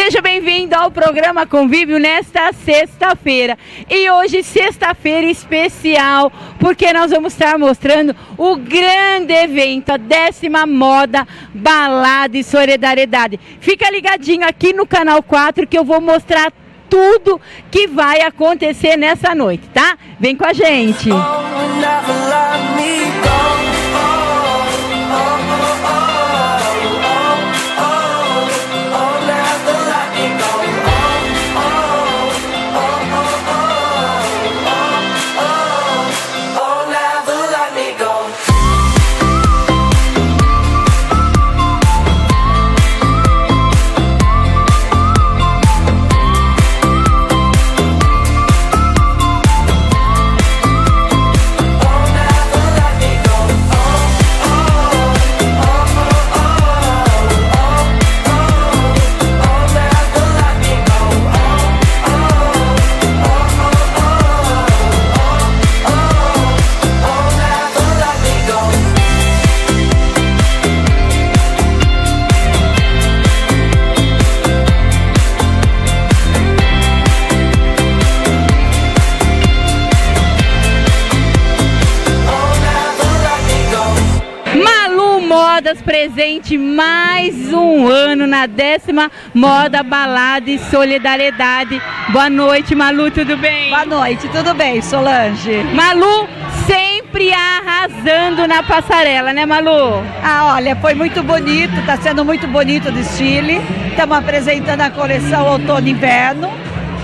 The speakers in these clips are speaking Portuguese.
Seja bem-vindo ao programa Convívio nesta sexta-feira. E hoje, sexta-feira especial, porque nós vamos estar mostrando o grande evento, a décima moda, balada e solidariedade. Fica ligadinho aqui no canal 4 que eu vou mostrar tudo que vai acontecer nessa noite, tá? Vem com a gente. Malu Modas presente mais um ano na décima Moda Balada e Solidariedade. Boa noite, Malu, tudo bem? Boa noite, tudo bem, Solange? Malu sempre arrasando na passarela, né, Malu? Ah, olha, foi muito bonito, tá sendo muito bonito o desfile. Estamos apresentando a coleção outono e inverno.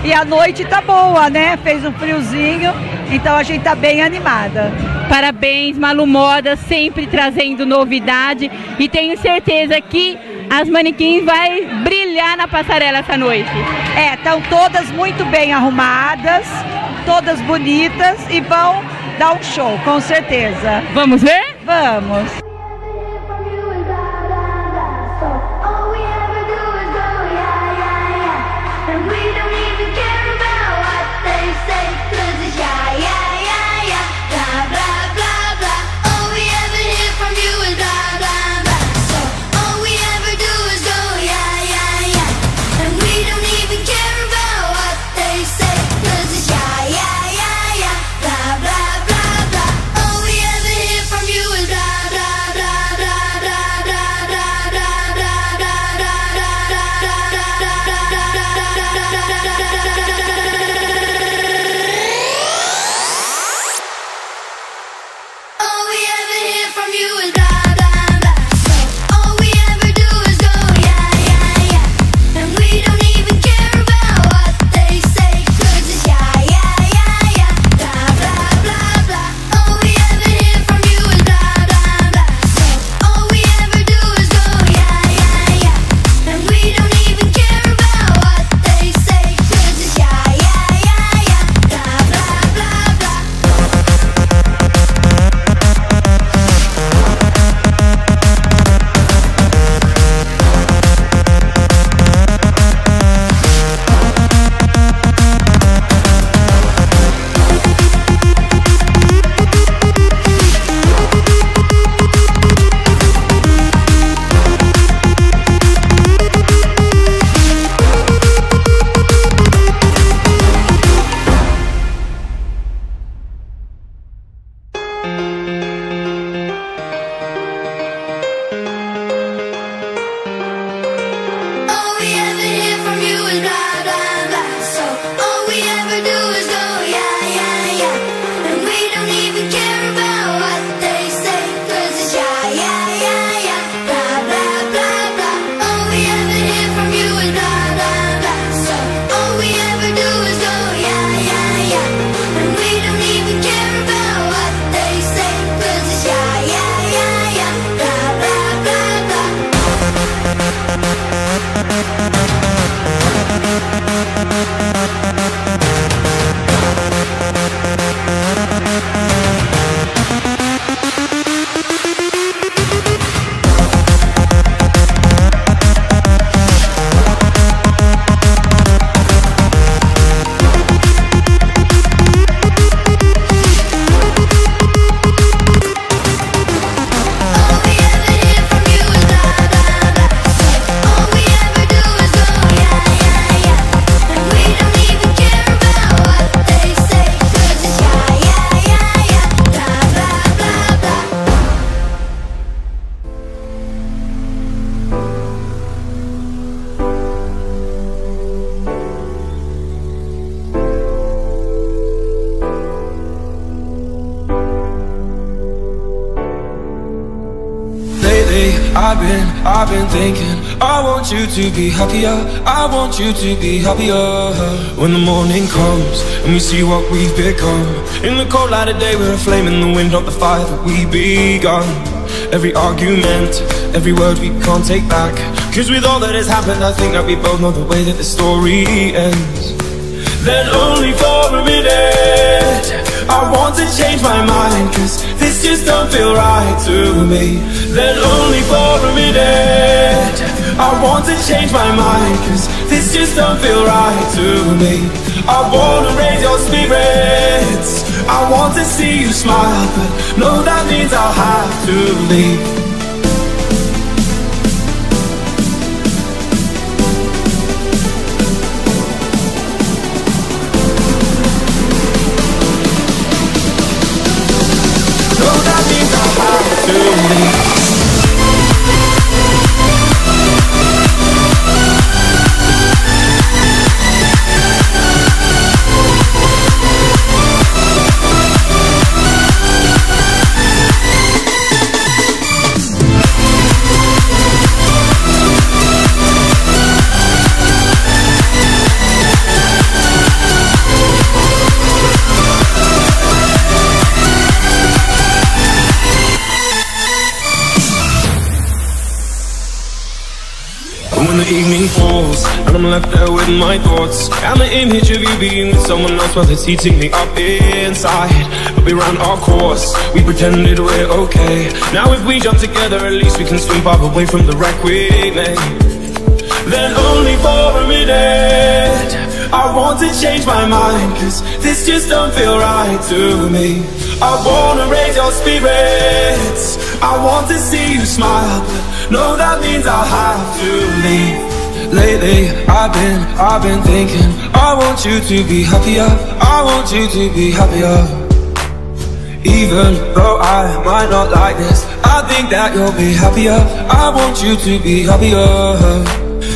E a noite tá boa, né? Fez um friozinho, então a gente tá bem animada. Parabéns, Malu Moda, sempre trazendo novidade e tenho certeza que as manequins vai brilhar na passarela essa noite. É, estão todas muito bem arrumadas, todas bonitas e vão dar um show, com certeza. Vamos ver? Vamos! To be happier. I want you to be happier. When the morning comes And we see what we've become In the cold light of day We're a flame in the wind Not the fire that we begun. Every argument Every word we can't take back. Cause with all that has happened I think that we both know the way that the story ends. Then only for a minute I want to change my mind. Cause this just don't feel right to me. Then only for a minute I want to change my mind Cause this just don't feel right to me. I wanna raise your spirits. I want to see you smile But no, that means I'll have to leave my thoughts. And the image of you being with someone else Well, it's eating me up inside? But we ran our course. We pretended we're okay. Now if we jump together At least we can swim far away from the wreck we made. Then only for a minute I want to change my mind Cause this just don't feel right to me. I wanna raise your spirits. I want to see you smile But no, that means I'll have to leave Lately, I've been, I've been thinking I want you to be happier I want you to be happier. Even though I might not like this I think that you'll be happier I want you to be happier.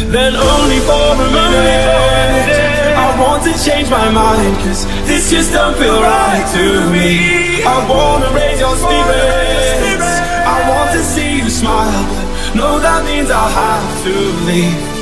Then only for a minute I want to change my mind Cause this just don't feel right to me. I wanna raise your spirits I want to see you smile But no, that means I'll have to leave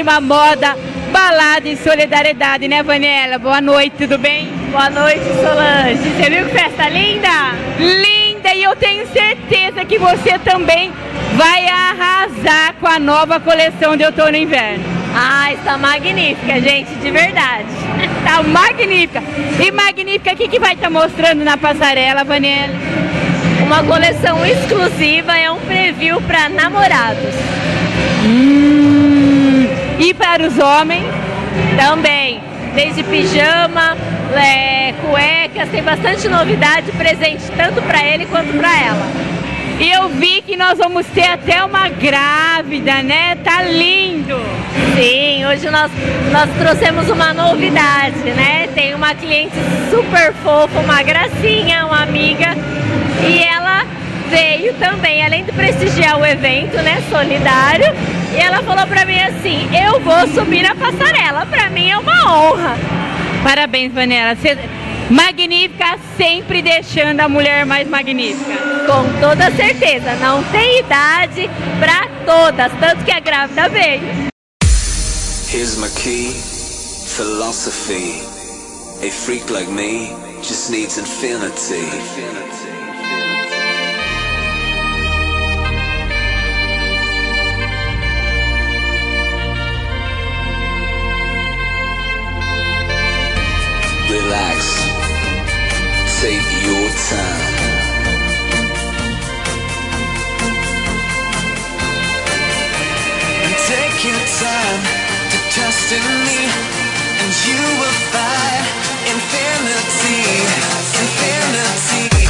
décima moda Balada e Solidariedade, né, Vanella? Boa noite, tudo bem? Boa noite, Solange. Você viu que festa linda? Linda! E eu tenho certeza que você também vai arrasar com a nova coleção de outono e inverno. Ah, está magnífica, gente, de verdade. Está magnífica. E magnífica, o que, que vai estar tá mostrando na passarela, Vanella? Uma coleção exclusiva, é um preview para namorados. Hum. E para os homens? Também. Desde pijama, é, cuecas, tem bastante novidade presente tanto para ele quanto para ela. E eu vi que nós vamos ter até uma grávida, né? Tá lindo! Sim, hoje nós, nós trouxemos uma novidade, né? Tem uma cliente super fofa, uma gracinha, uma amiga, e ela veio também, além de prestigiar o evento, né, solidário, e ela falou para mim assim: "Eu vou subir na passarela, para mim é uma honra". Parabéns, Vanessa. Você... Magnífica, sempre deixando a mulher mais magnífica. Com toda certeza, não tem idade para todas, tanto que a grávida veio. Here's my key, philosophy. A freak like me just needs infinity. Sônia relax. Take your time. Take your time to trust in me, and you will find infinity, infinity.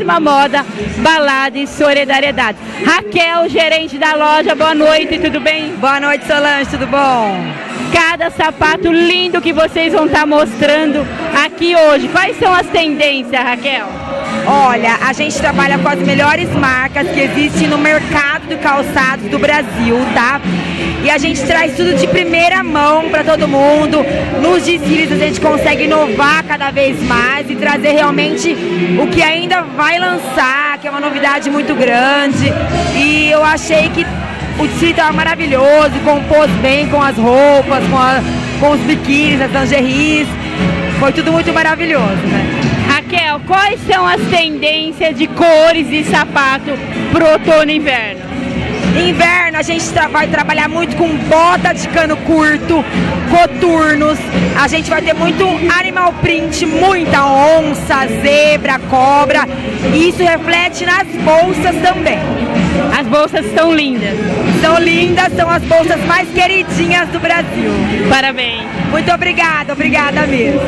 Décima moda, balada e solidariedade. Raquel, gerente da loja, boa noite, tudo bem? Boa noite, Solange, tudo bom? Cada sapato lindo que vocês vão estar mostrando aqui hoje. Quais são as tendências, Raquel? Olha, a gente trabalha com as melhores marcas que existem no mercado de calçados do Brasil, tá? E a gente traz tudo de primeira mão para todo mundo. Nos desfiles a gente consegue inovar cada vez mais e trazer realmente o que ainda vai lançar, que é uma novidade muito grande. E eu achei que o desfile estava maravilhoso, compôs bem com as roupas, com, a- com os biquínis, as lingeries. Foi tudo muito maravilhoso, né? Raquel, quais são as tendências de cores e sapato pro outono e inverno? Inverno a gente tra- vai trabalhar muito com bota de cano curto, coturnos. A gente vai ter muito animal print, muita onça, zebra, cobra. E isso reflete nas bolsas também. As bolsas estão lindas. São lindas, são as bolsas mais queridinhas do Brasil. Parabéns. Muito obrigada, obrigada mesmo.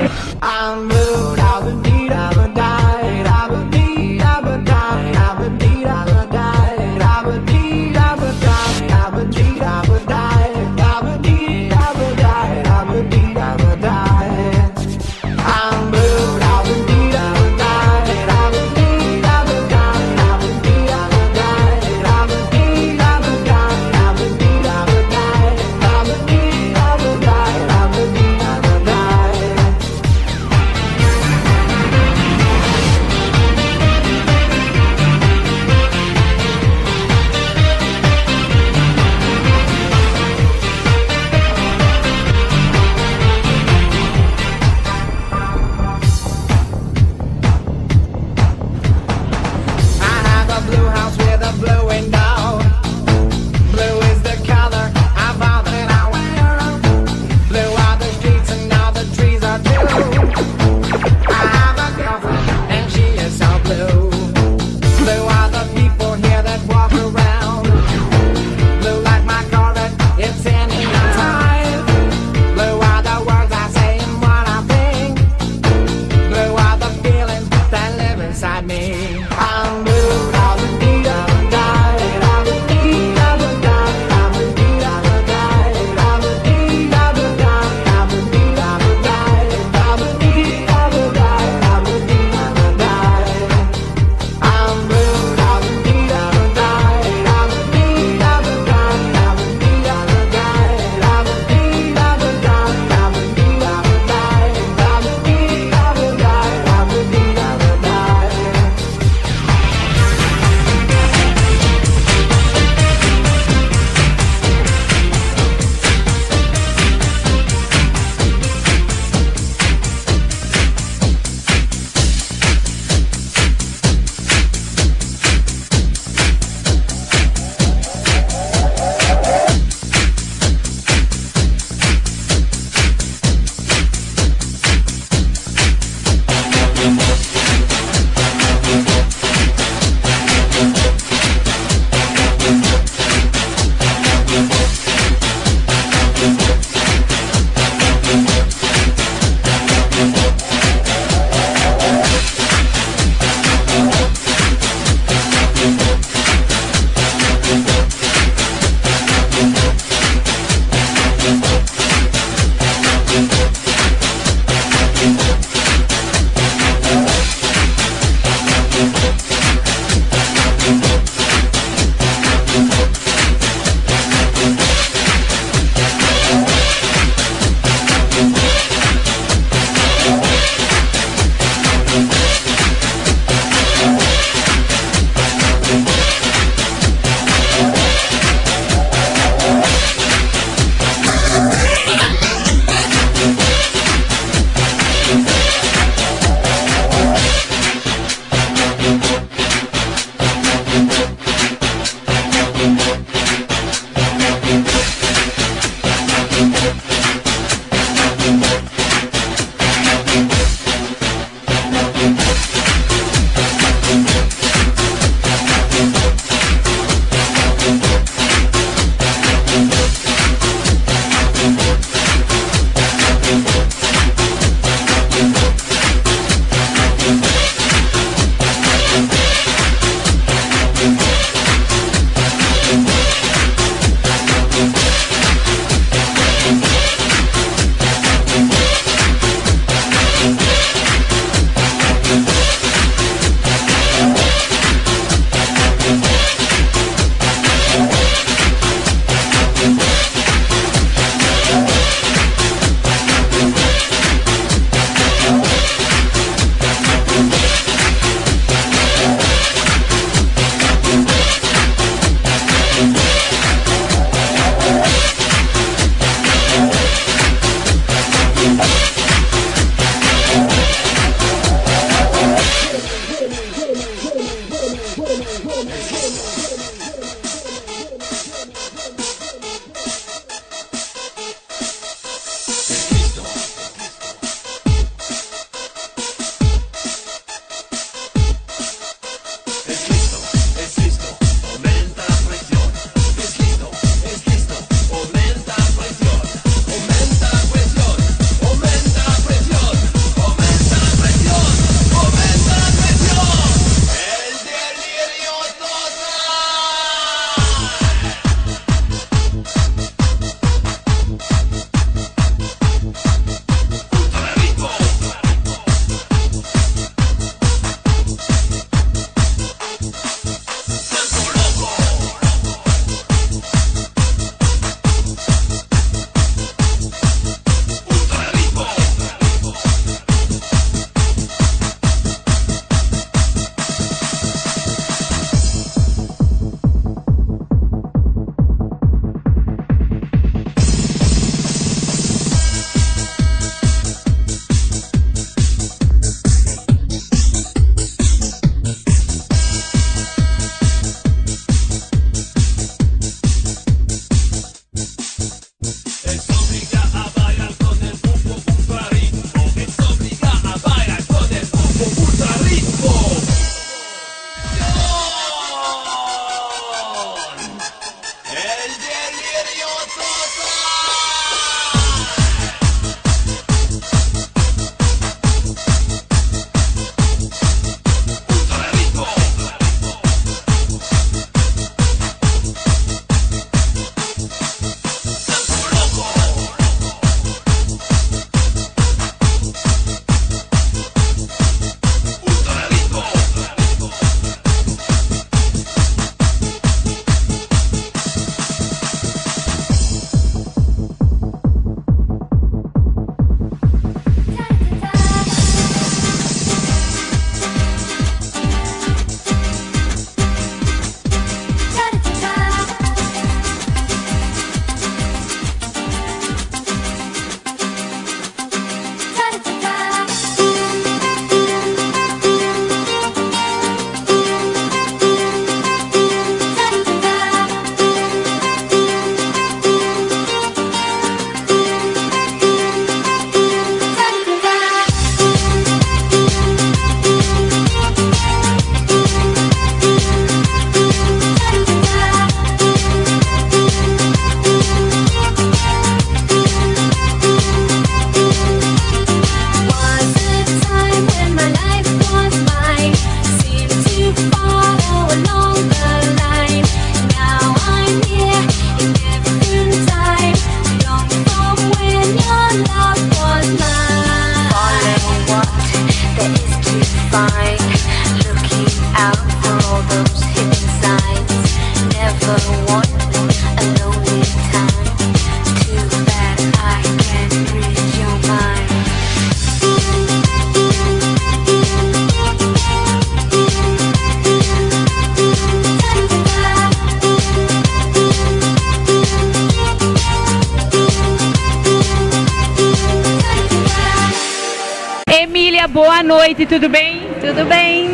Noite, tudo bem? Tudo bem?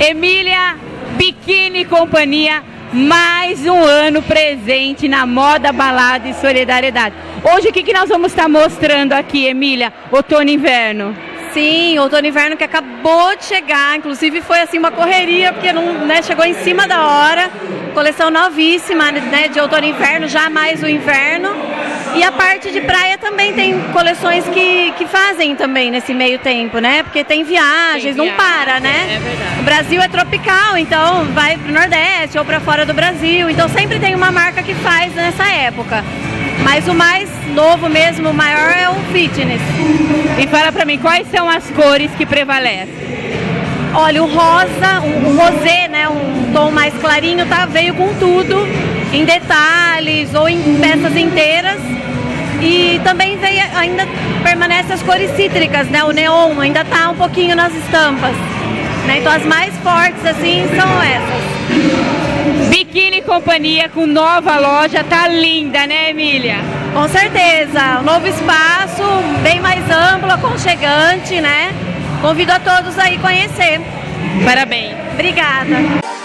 Emília Biquíni Companhia, mais um ano presente na moda, balada e solidariedade. Hoje o que, que nós vamos estar mostrando aqui, Emília? Outono e inverno. Sim, outono e inverno que acabou de chegar, inclusive foi assim uma correria, porque não, né, chegou em cima da hora. Coleção novíssima, né, de outono e inverno, já mais o inverno. E a parte de praia também tem coleções que, que fazem também nesse meio tempo, né? Porque tem viagens, não viagem, para, né? é verdade. O Brasil é tropical, então vai pro Nordeste ou para fora do Brasil. Então sempre tem uma marca que faz nessa época. Mas o mais novo mesmo, o maior é o fitness. E fala pra mim, quais são as cores que prevalecem? Olha, o rosa, o, o rosé, né, um tom mais clarinho, tá veio com tudo, em detalhes ou em peças inteiras. E também veio, ainda permanece as cores cítricas, né, o neon ainda tá um pouquinho nas estampas. Né, então as mais fortes assim são essas. Biquíni Companhia com nova loja, tá linda, né, Emília? Com certeza, um novo espaço, bem mais amplo, aconchegante, né? Convido a todos aí conhecer. Parabéns. Obrigada.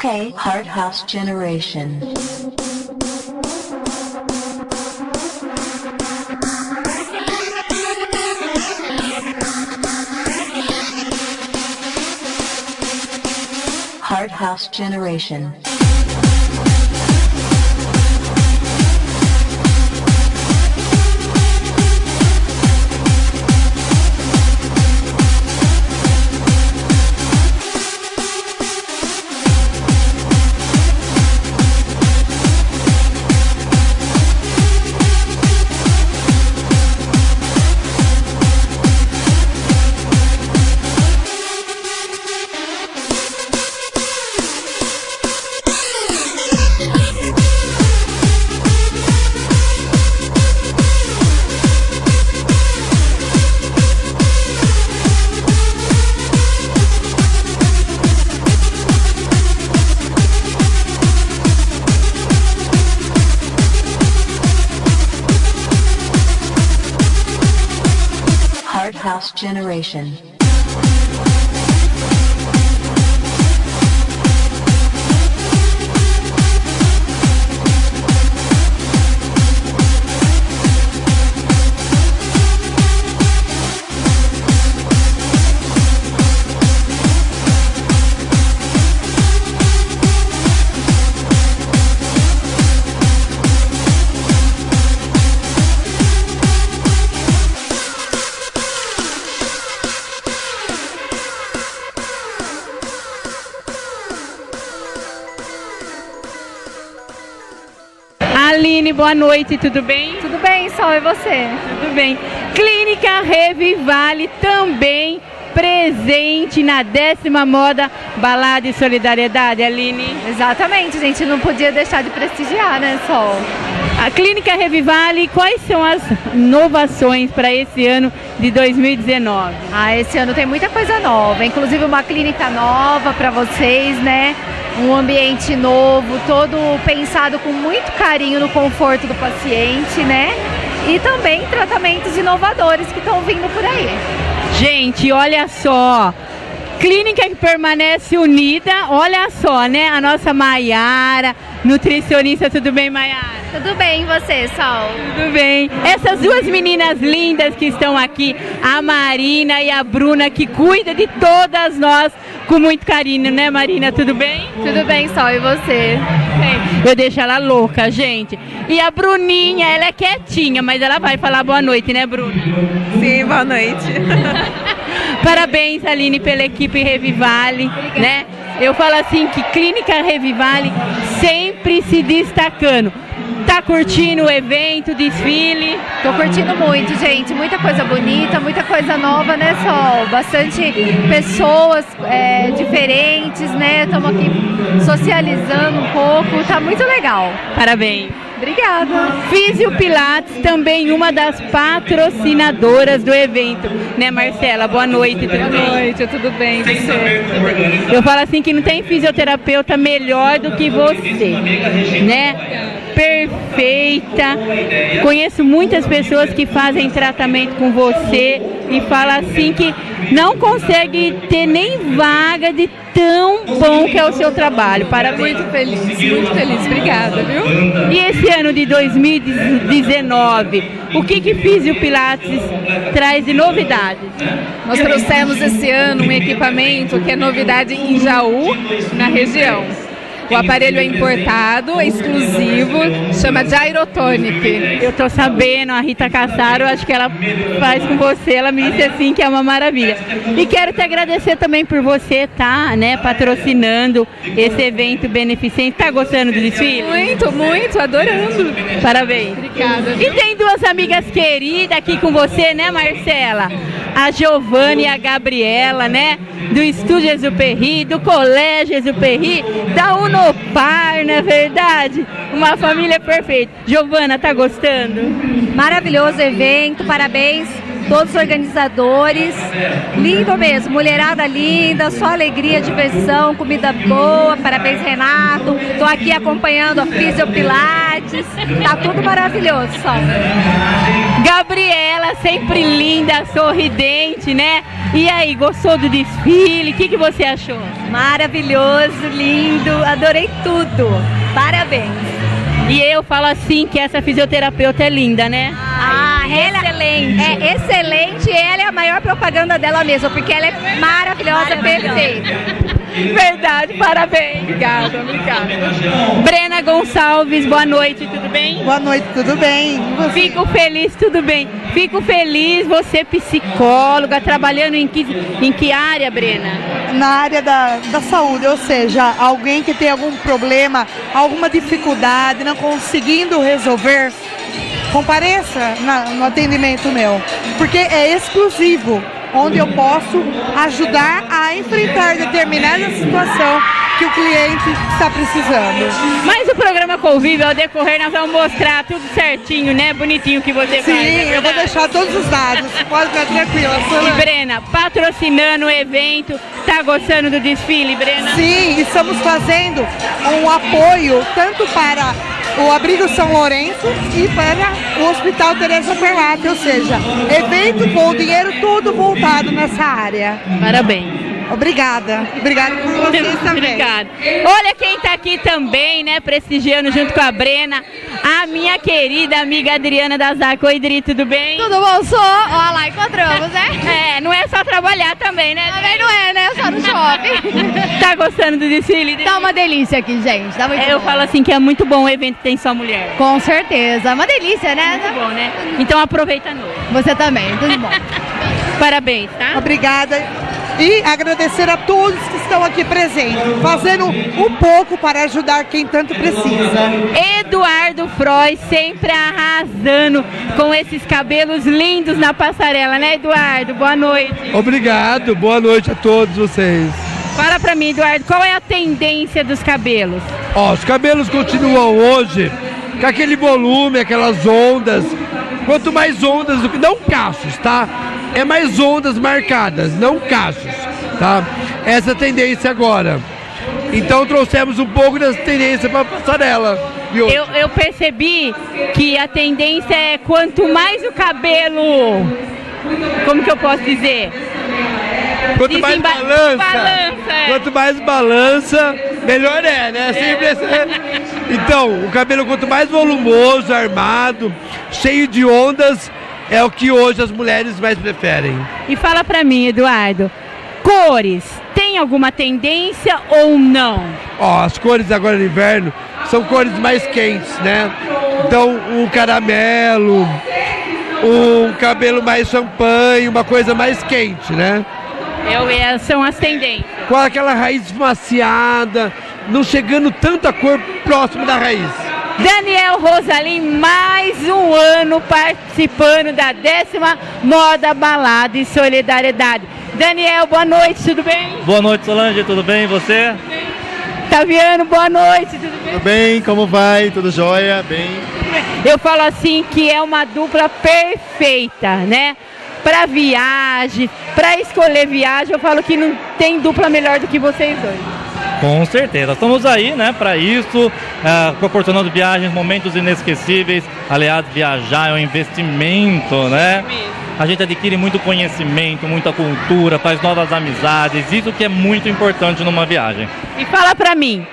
Okay, hard house generation. Hard house generation. Generation. Boa noite, tudo bem? Tudo bem, Sol, e você? Tudo bem. Clínica Revivale também presente na décima moda Balada e Solidariedade, Aline. Exatamente, a gente não podia deixar de prestigiar, né, Sol? A Clínica Revivale, quais são as inovações para esse ano de 2019? Ah, esse ano tem muita coisa nova, inclusive uma clínica nova para vocês, né? Um ambiente novo, todo pensado com muito carinho no conforto do paciente, né? E também tratamentos inovadores que estão vindo por aí. Gente, olha só. Clínica que permanece unida, olha só, né? A nossa Maiara, nutricionista, tudo bem, Maiara? Tudo bem, e você, Sol? Tudo bem. Essas duas meninas lindas que estão aqui, a Marina e a Bruna, que cuida de todas nós com muito carinho, né, Marina? Tudo bem? Tudo bem, Sol, e você? Eu deixo ela louca, gente. E a Bruninha, ela é quietinha, mas ela vai falar boa noite, né, Bruna? Sim, boa noite. Parabéns, Aline, pela equipe Revivale, né? Eu falo assim que Clínica Revivale sempre se destacando. Tá curtindo o evento, o desfile? Tô curtindo muito, gente. Muita coisa bonita, muita coisa nova, né, Sol? Bastante pessoas é, diferentes, né? Estamos aqui socializando um pouco. Tá muito legal. Parabéns. Obrigada. Físio Pilates, também uma das patrocinadoras do evento, né, Marcela? Boa noite, tudo Boa bem? noite, tudo bem? Você? Eu falo assim que não tem fisioterapeuta melhor do que você, né? Perfeita. Conheço muitas pessoas que fazem tratamento com você e fala assim que não consegue ter nem vaga de tão bom que é o seu trabalho. Parabéns. Muito feliz, muito feliz. Obrigada, viu? E esse ano de 2019, o que que Físio Pilates traz de novidades? Nós trouxemos esse ano um equipamento que é novidade em Jaú, na região. O aparelho é importado, é exclusivo, chama Gyrotonic. Eu tô sabendo, a Rita Cassaro, acho que ela faz com você, ela me disse assim que é uma maravilha. E quero te agradecer também por você estar, né, patrocinando esse evento beneficente. Tá gostando do desfile? Muito, muito, adorando. Parabéns. Obrigada. E tem duas amigas queridas aqui com você, né, Marcela? A Giovana e a Gabriela, né? Do Estúdio Exuperri, do Colégio Exuperri, da Unopar, não é verdade? Uma família perfeita. Giovana, tá gostando? Maravilhoso evento, parabéns todos os organizadores. Lindo mesmo, mulherada linda, só alegria, diversão, comida boa. Parabéns, Renato. Tô aqui acompanhando a Tá tudo maravilhoso, só. Gabriela, sempre linda, sorridente, né? E aí, gostou do desfile? O que, que você achou? Maravilhoso, lindo, adorei tudo. Parabéns. E eu falo assim que essa fisioterapeuta é linda, né? Ah, excelente. É excelente, ela é a maior propaganda dela mesma, porque ela é maravilhosa, perfeita. Verdade, parabéns. Obrigada, obrigada. Brena Gonçalves, boa noite, tudo bem? Boa noite, tudo bem? Fico feliz, tudo bem. Fico feliz, você psicóloga, trabalhando em que, em que área, Brena? Na área da, da saúde, ou seja, alguém que tem algum problema, alguma dificuldade, não conseguindo resolver, compareça na- no atendimento meu, porque é exclusivo, onde eu posso ajudar a enfrentar determinada situação que o cliente está precisando. Mas o programa Convívio, ao decorrer, nós vamos mostrar tudo certinho, né? Bonitinho que você Sim, faz. é eu vou deixar todos os dados, pode ficar tranquila. E. Brena, patrocinando o evento, tá gostando do desfile, Brena? Sim, estamos fazendo um apoio tanto para o Abrigo São Lourenço e para o Hospital Teresa Perlati, ou seja, evento com o dinheiro todo voltado nessa área. Parabéns. Obrigada. Obrigada por vocês também. Obrigada. Olha quem tá aqui também, né? Prestigiando junto com a Brena, a minha querida amiga Adriana da Zaco. Oi, Dri, tudo bem? Tudo bom, sou? Ó lá, encontramos, né? É, não é só trabalhar também, né? Também não é, né? Só no shopping. tá gostando do desfile? Dri? Tá uma delícia aqui, gente. Tá muito É, eu falo assim que é muito bom o evento que tem só mulher. Com certeza. Uma delícia, né? Muito bom, né? Então aproveita a noite. Você também, tudo bom. Parabéns, tá? Obrigada. E agradecer a todos que estão aqui presentes, fazendo um pouco para ajudar quem tanto precisa. Eduardo Froy sempre arrasando com esses cabelos lindos na passarela, né, Eduardo? Boa noite. Obrigado, boa noite a todos vocês. Fala pra mim, Eduardo, qual é a tendência dos cabelos? Ó, os cabelos continuam hoje com aquele volume, aquelas ondas. Quanto mais ondas, do que não cachos, tá? É mais ondas marcadas, não cachos, tá? Essa é a tendência agora. Então trouxemos um pouco dessa tendência para passarela. de hoje. Eu, eu percebi que a tendência é quanto mais o cabelo. Como que eu posso dizer? Quanto mais balança, balança, é. quanto mais balança, melhor é, né? Sempre esse- Então, o cabelo quanto mais volumoso, armado, cheio de ondas, é o que hoje as mulheres mais preferem. E fala pra mim, Eduardo, cores, tem alguma tendência ou não? Ó, as cores agora no inverno são cores mais quentes, né? Então, o caramelo, um cabelo mais champanhe, uma coisa mais quente, né? Eu, é, são as tendências. Com aquela raiz esmaciada, não chegando tanta cor próximo da raiz. Daniel Rosalim, mais um ano participando da décima Moda Balada e Solidariedade. Daniel, boa noite, tudo bem? Boa noite, Solange, tudo bem? E você? Taviano, boa noite, tudo bem? Tudo bem? Como vai? Tudo jóia? Bem? Eu falo assim que é uma dupla perfeita, né? Para viagem, para escolher viagem, eu falo que não tem dupla melhor do que vocês dois. Com certeza. Estamos aí, né, para isso, ah, proporcionando viagens, momentos inesquecíveis. Aliás, viajar é um investimento, né? A gente adquire muito conhecimento, muita cultura, faz novas amizades. Isso que é muito importante numa viagem. E fala pra mim,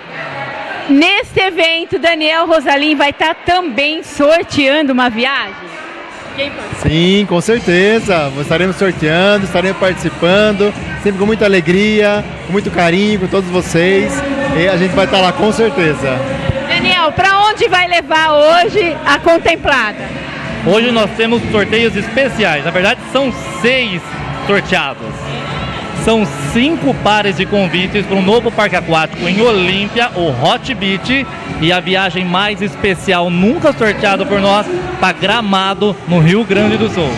nesse evento, Daniel Rosalim vai estar também sorteando uma viagem? Sim, com certeza. Estaremos sorteando, estaremos participando, sempre com muita alegria, com muito carinho com todos vocês. E a gente vai estar lá com certeza. Daniel, pra onde vai levar hoje a contemplada? Hoje nós temos sorteios especiais. Na verdade, são seis sorteados. São cinco pares de convites para um novo parque aquático em Olímpia, o Hot Beach, e a viagem mais especial nunca sorteada por nós para Gramado, no Rio Grande do Sul.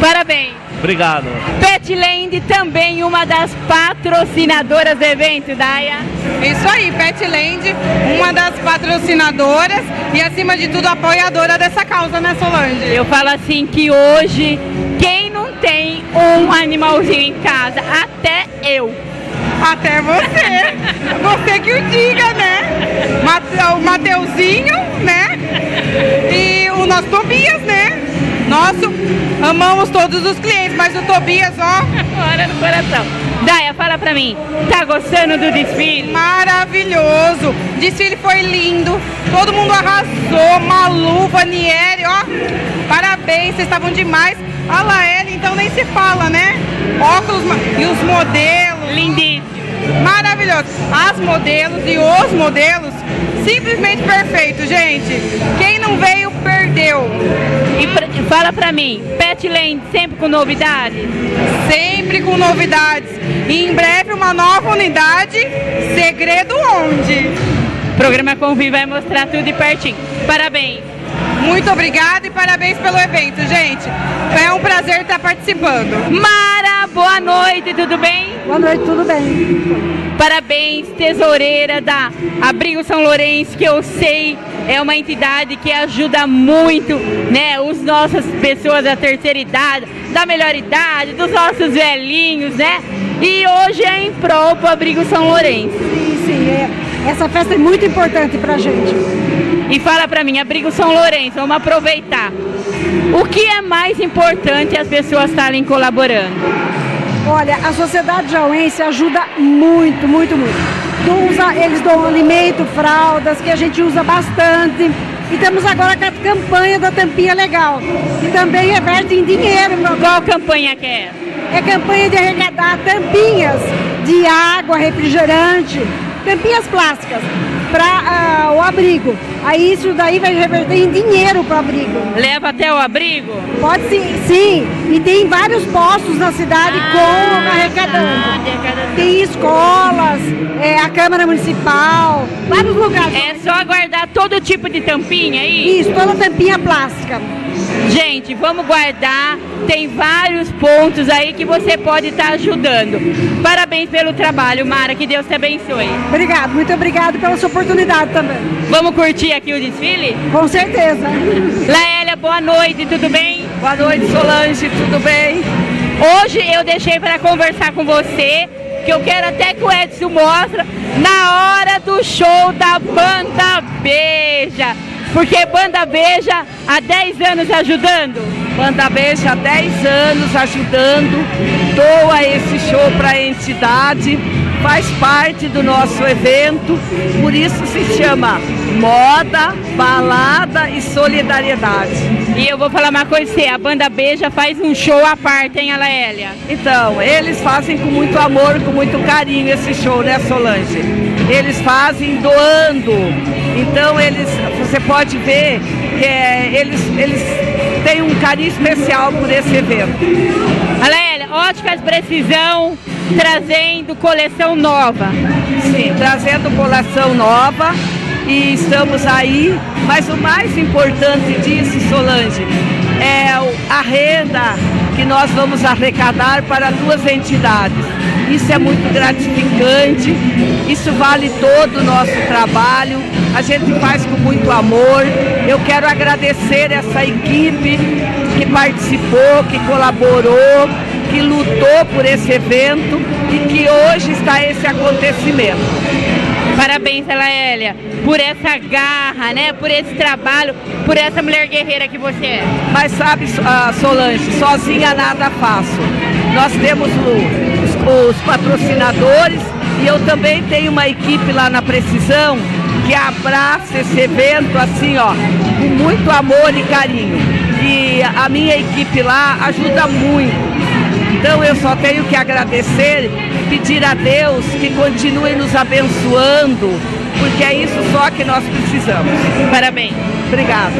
Parabéns! Obrigado. Petland também uma das patrocinadoras do evento, Daya. Isso aí, Petland, uma das patrocinadoras e, acima de tudo, apoiadora dessa causa, né, Solange? Eu falo assim que hoje, quem um animalzinho em casa, até eu. Até você. Você que o diga, né? O Mateuzinho, né? E o nosso Tobias, né? Nosso, amamos todos os clientes, mas o Tobias, ó. Bora no coração. Daia, fala pra mim, tá gostando do desfile? Maravilhoso. Desfile foi lindo. Todo mundo arrasou. Malu, Vanieri, ó. Parabéns, vocês estavam demais. A Laele, então nem se fala, né? Óculos e os modelos. Lindíssimo. Maravilhoso. As modelos e os modelos, simplesmente perfeito, gente. Quem não veio, perdeu. E pra- fala pra mim, Petland sempre com novidades? Sempre com novidades. E em breve uma nova unidade. Segredo onde? Programa Convívio vai mostrar tudo de pertinho. Parabéns. Muito obrigada e parabéns pelo evento, gente. É um prazer estar participando. Mara, boa noite, tudo bem? Boa noite, tudo bem. Parabéns, tesoureira da Abrigo São Lourenço, que eu sei é uma entidade que ajuda muito, né, os nossas pessoas da terceira idade, da melhor idade, dos nossos velhinhos, né? E hoje é em prol pro Abrigo São Lourenço. Sim, sim. é- essa festa é muito importante pra gente. E fala pra mim, Abrigo São Lourenço, vamos aproveitar. O que é mais importante as pessoas estarem colaborando? Olha, a sociedade jauense ajuda muito, muito, muito. Usa, eles dão alimento, fraldas, que a gente usa bastante. E estamos agora a campanha da Tampinha Legal, que também reverte em dinheiro. Meu Qual campanha que é? É campanha de arrecadar tampinhas de água, refrigerante, tampinhas plásticas para o abrigo. Aí isso daí vai reverter em dinheiro para o abrigo. Leva até o abrigo? Pode sim, sim. E tem vários postos na cidade com arrecadando. Tem escolas, é, a Câmara Municipal, vários lugares. É só guardar todo tipo de tampinha aí? Isso, toda tampinha plástica. Gente, vamos guardar. Tem vários pontos aí que você pode estar ajudando. Parabéns pelo trabalho, Mara. Que Deus te abençoe. Obrigado, muito obrigado pela sua oportunidade também. Vamos curtir aqui o desfile? Com certeza. Laélia, boa noite, tudo bem? Boa noite, Solange, tudo bem? Hoje eu deixei para conversar com você, que eu quero até que o Edson mostre na hora do show da Banda Beija. Porque Banda Beija há 10 anos ajudando. Banda Beija há 10 anos ajudando, doa esse show para a entidade, faz parte do nosso evento, por isso se chama Moda, Balada e Solidariedade. E eu vou falar uma coisa pra você, a Banda Beija faz um show à parte, hein, Alaélia? Então, eles fazem com muito amor, com muito carinho esse show, né, Solange? Eles fazem doando. Então, eles, você pode ver que é, eles, eles têm um carinho especial por esse evento. Alaélia, Óticas Precisão trazendo coleção nova. Sim, trazendo coleção nova e estamos aí. Mas o mais importante disso, Solange, é a renda que nós vamos arrecadar para duas entidades. Isso é muito gratificante, isso vale todo o nosso trabalho, a gente faz com muito amor. Eu quero agradecer essa equipe que participou, que colaborou, que lutou por esse evento e que hoje está esse acontecimento. Parabéns, Alaélia, por essa garra, né? Por esse trabalho, por essa mulher guerreira que você é. Mas sabe, ah, Solange, sozinha nada faço. Nós temos o- os, patrocinadores e eu também tenho uma equipe lá na Precisão que abraça esse evento assim, ó, com muito amor e carinho. E a minha equipe lá ajuda muito. Então eu só tenho que agradecer, pedir a Deus que continue nos abençoando, porque é isso só que nós precisamos. Parabéns. Obrigada.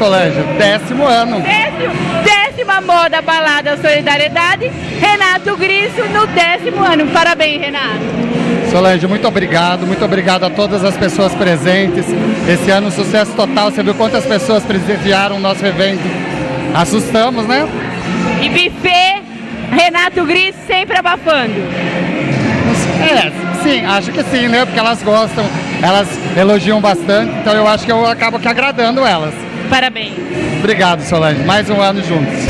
Solange, décimo ano. Décimo, décima moda balada Solidariedade, Renato Grisso no décimo ano. Parabéns, Renato. Solange, muito obrigado, muito obrigado a todas as pessoas presentes. Esse ano, sucesso total. Você viu quantas pessoas prestigiaram o nosso evento? Assustamos, né? E buffet, Renato Grisso sempre abafando. É, sim, acho que sim, né? Porque elas gostam, elas elogiam bastante, então eu acho que eu acabo que agradando elas. Parabéns. Obrigado, Solange. Mais um ano juntos.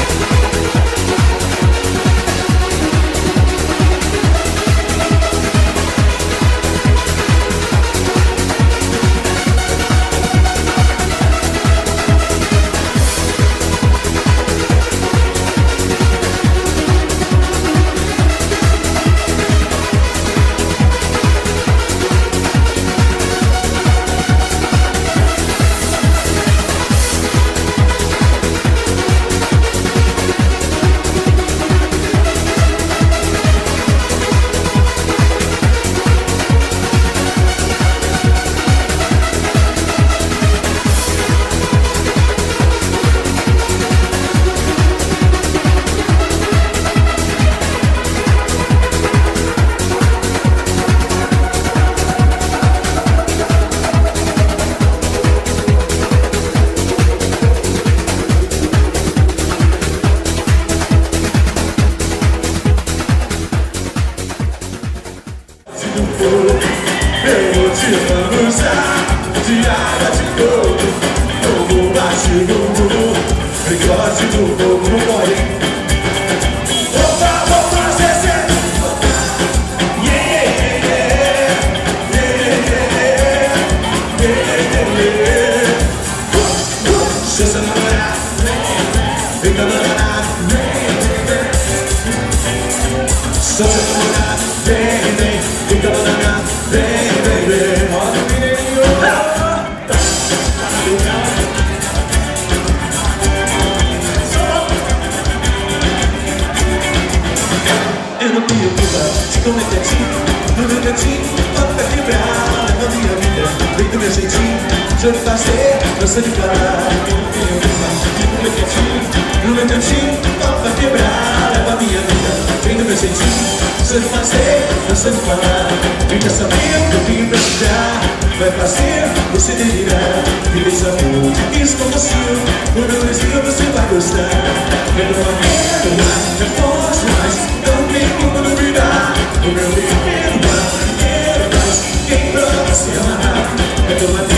meu cantinho, topa quebrada com a minha vida, vem do meu jeitinho, sendo fazer, não sendo falar, fica sabendo o que precisar, vai fazer você delirar, me deixa amor, isso com você, o meu destino você vai gostar, eu não aguento mais, não posso mais, não tem como duvidar, o meu dinheiro não é quero mais, quem prova se amarrar, eu tô